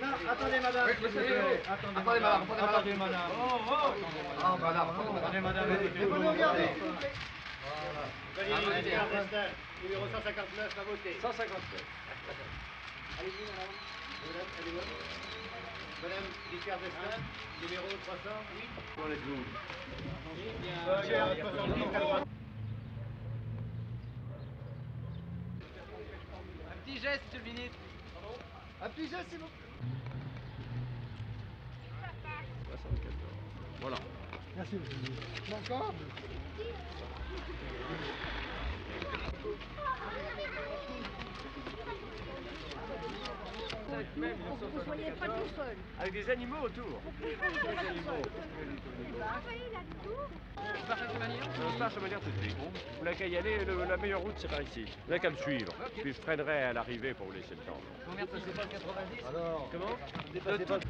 non, attendez, madame. Attendez, Attendez, madame. Attendez, madame. Ah, madame. Attendez, madame. Vous nous regardez. Valérie Giscard d'Estaing, numéro 159, à voter. 159. Allez-y, madame. Madame, elle est bonne. Madame Giscard d'Estaing, numéro 308. Où en êtes-vous Euh, il y a 70 à droite. Un petit geste, monsieur le ministre. Geste, s'il vous plaît. Voilà. Merci, monsieur. Encore Vous ne soyez pas tout seul. Avec des animaux autour. Travaillez là-dessous. Je marche de manière tout de suite. Vous n'avez qu'à y aller, le- la meilleure route c'est par ici. Vous n'avez qu'à me suivre. Puis je freinerai à l'arrivée pour vous laisser le temps. Combien de passer pas le 90 Alors Comment Dépassez pas le-